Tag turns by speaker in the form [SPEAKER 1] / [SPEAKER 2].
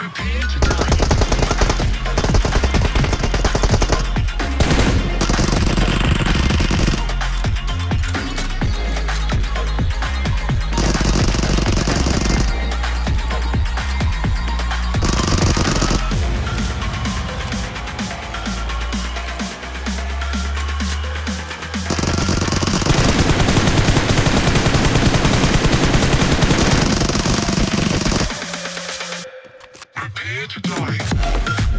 [SPEAKER 1] Prepare to die. here to die.